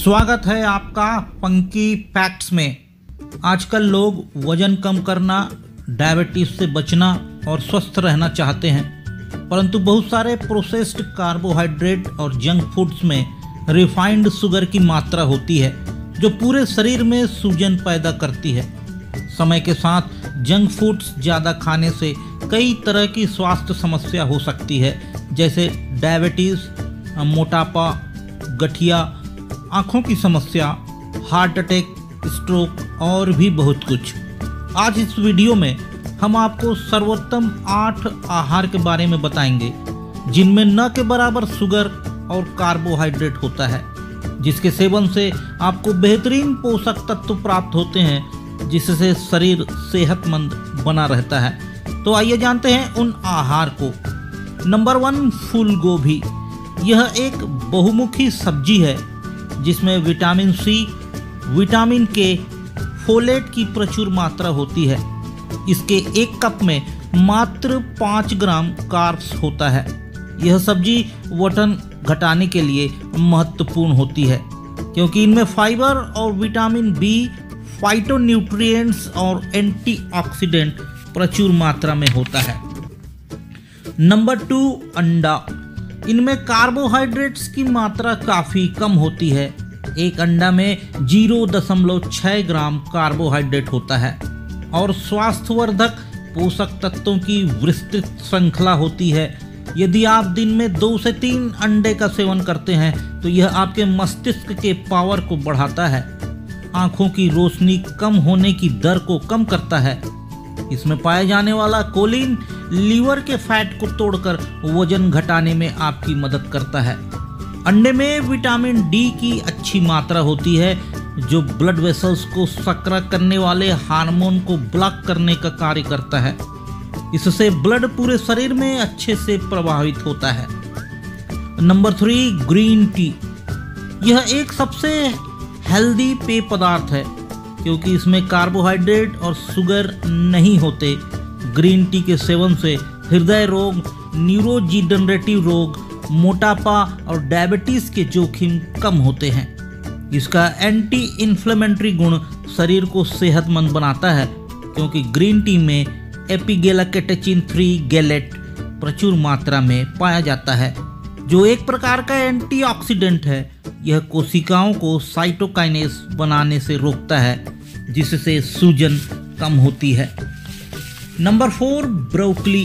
स्वागत है आपका पंकी फैक्ट्स में। आजकल लोग वज़न कम करना, डायबिटीज़ से बचना और स्वस्थ रहना चाहते हैं। परंतु बहुत सारे प्रोसेस्ड कार्बोहाइड्रेट और जंक फूड्स में रिफाइंड शुगर की मात्रा होती है, जो पूरे शरीर में सूजन पैदा करती है। समय के साथ जंक फूड्स ज़्यादा खाने से कई तरह की स्वास्थ्य समस्या हो सकती है, जैसे डायबिटीज़, मोटापा, गठिया आँखों की समस्या, हार्ट अटैक, स्ट्रोक और भी बहुत कुछ। आज इस वीडियो में हम आपको सर्वोत्तम आठ आहार के बारे में बताएँगे, जिनमें न के बराबर शुगर और कार्बोहाइड्रेट होता है, जिसके सेवन से आपको बेहतरीन पोषक तत्व प्राप्त होते हैं, जिससे शरीर सेहतमंद बना रहता है। तो आइए जानते हैं उन आहार को। नंबर वन फूल गोभी यह एक बहुमुखी सब्ज़ी है जिसमें vitamin C, vitamin K folate की प्रचुर मात्रा होती है। इसके एक कप में मात्र पाँच ग्राम कार्ब्स होता है। यह सब्ज़ी वटन घटाने के लिए महत्वपूर्ण होती है, क्योंकि इनमें फाइबर और विटामिन बी, फाइटोन्यूट्रिएंट्स और एंटीऑक्सीडेंट प्रचुर मात्रा में होता है। नंबर टू, अंडा। इनमें कार्बोहाइड्रेट्स की मात्रा काफ़ी कम होती है। एक अंडा में ज़ीरो दशमलव छः ग्राम कार्बोहाइड्रेट होता है और स्वास्थ्यवर्धक पोषक तत्वों की विस्तृत श्रृंखला होती है। यदि आप दिन में दो से तीन अंडे का सेवन करते हैं तो यह आपके मस्तिष्क के पावर को बढ़ाता है। आँखों की रोशनी कम होने की दर को कम करता है। इसमें पाए जाने वाला कोलिन लीवर के फैट को तोड़कर वज़न घटाने में आपकी मदद करता है। अंडे में विटामिन डी की अच्छी मात्रा होती है, जो ब्लड वेसल्स को सक्रिय करने वाले हार्मोन को ब्लॉक करने का कार्य करता है। इससे ब्लड पूरे शरीर में अच्छे से प्रभावित होता है। Number three, green tea. यह एक सबसे हेल्दी पेय पदार्थ है, क्योंकि इसमें कार्बोहाइड्रेट और शुगर नहीं होते। ग्रीन टी के सेवन से हृदय रोग न्यूरोजीडनरेटिव रोग, मोटापा और डायबिटीज़ के जोखिम कम होते हैं। इसका एंटी इन्फ्लेमेंट्री गुण शरीर को सेहतमंद बनाता है, क्योंकि ग्रीन टी में एपिगेलाकेटेचिन थ्री गैलेट प्रचुर मात्रा में पाया जाता है, जो एक प्रकार का एंटीऑक्सीडेंट है। यह कोशिकाओं को साइटोकाइनेस बनाने से रोकता है, जिससे सूजन कम होती है। Number four, broccoli.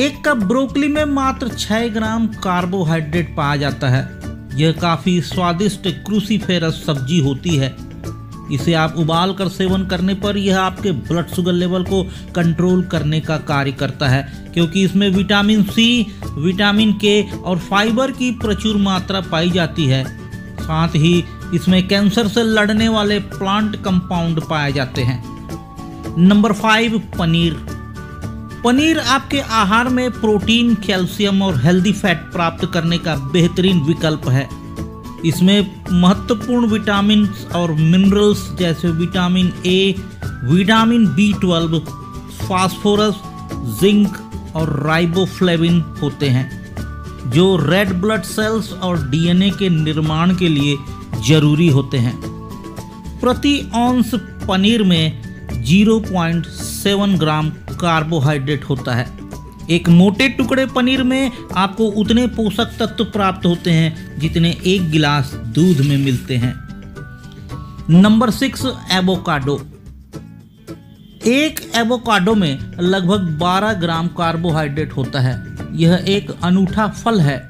एक कप ब्रोकली में मात्र 6 ग्राम कार्बोहाइड्रेट पाया जाता है। यह काफ़ी स्वादिष्ट क्रूसीफेरस सब्ज़ी होती है। इसे आप उबाल कर सेवन करने पर यह आपके ब्लड शुगर लेवल को कंट्रोल करने का कार्य करता है, क्योंकि इसमें विटामिन सी, विटामिन के और फाइबर की प्रचुर मात्रा पाई जाती है। साथ ही इसमें कैंसर से लड़ने वाले प्लांट कंपाउंड पाए जाते हैं। Number five, paneer. पनीर आपके आहार में प्रोटीन, कैल्शियम और हेल्दी फैट प्राप्त करने का बेहतरीन विकल्प है। इसमें महत्वपूर्ण विटामिन और मिनरल्स जैसे vitamin A, vitamin B twelve, phosphorus, zinc और राइबोफ्लेविन होते हैं, जो रेड ब्लड सेल्स और डीएनए के निर्माण के लिए ज़रूरी होते हैं। प्रति औंस पनीर में 0.7 ग्राम कार्बोहाइड्रेट होता है। एक मोटे टुकड़े पनीर में आपको उतने पोषक तत्व प्राप्त होते हैं जितने एक गिलास दूध में मिलते हैं। Number six, avocado. एक एवोकाडो में लगभग 12 ग्राम कार्बोहाइड्रेट होता है। यह एक अनूठा फल है,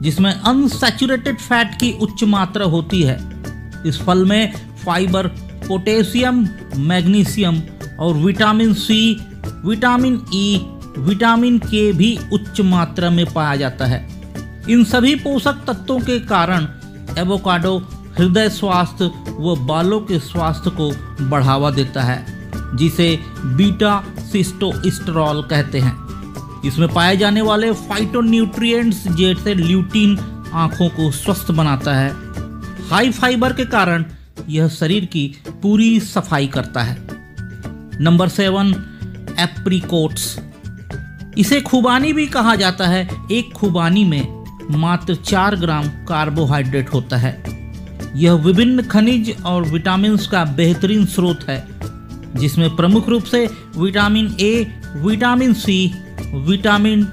जिसमें अनसैचुरेटेड फैट की उच्च मात्रा होती है। इस फल में फाइबर पोटेशियम, मैग्नीशियम और vitamin C, vitamin E, vitamin K भी उच्च मात्रा में पाया जाता है। इन सभी पोषक तत्वों के कारण एवोकाडो हृदय स्वास्थ्य व बालों के स्वास्थ्य को बढ़ावा देता है, जिसे बीटा सिस्टोस्टेरॉल कहते हैं। इसमें पाए जाने वाले फाइटोन्यूट्रिएंट्स जैसे ल्यूटीन आँखों को स्वस्थ बनाता है। हाई फाइबर के कारण यह शरीर की पूरी सफ़ाई करता है। नंबर सेवन एप्रीकोट्स इसे खुबानी भी कहा जाता है। एक खुबानी में मात्र चार ग्राम कार्बोहाइड्रेट होता है। यह विभिन्न खनिज और विटामिन का बेहतरीन स्रोत है, जिसमें प्रमुख रूप से vitamin A vitamin C vitamin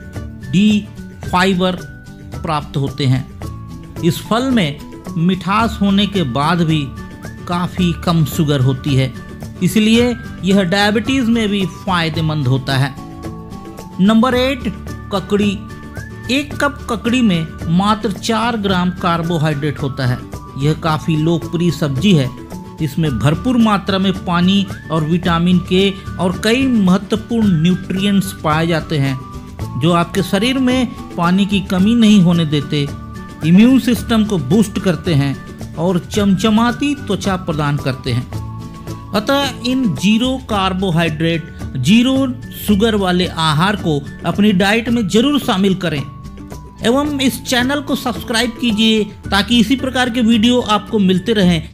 D fibre प्राप्त होते हैं। इस फल में मिठास होने के बाद भी काफ़ी कम शुगर होती है। इसलिए यह डायबिटीज़ में भी फ़ायदेमंद होता है। नंबर एट ककड़ी। एक कप ककड़ी में मात्र चार ग्राम कार्बोहाइड्रेट होता है। यह काफ़ी लोकप्रिय सब्ज़ी है। इसमें भरपूर मात्रा में पानी और विटामिन के और कई महत्वपूर्ण न्यूट्रिएंट्स पाए जाते हैं, जो आपके शरीर में पानी की कमी नहीं होने देते। इम्यून सिस्टम को बूस्ट करते हैं। और चमचमाती त्वचा प्रदान करते हैं। अतः इन ज़ीरो कार्बोहाइड्रेट, ज़ीरो शुगर वाले आहार को अपनी डाइट में ज़रूर शामिल करें। एवं इस चैनल को सब्सक्राइब कीजिए ताकि इसी प्रकार के वीडियो आपको मिलते रहें।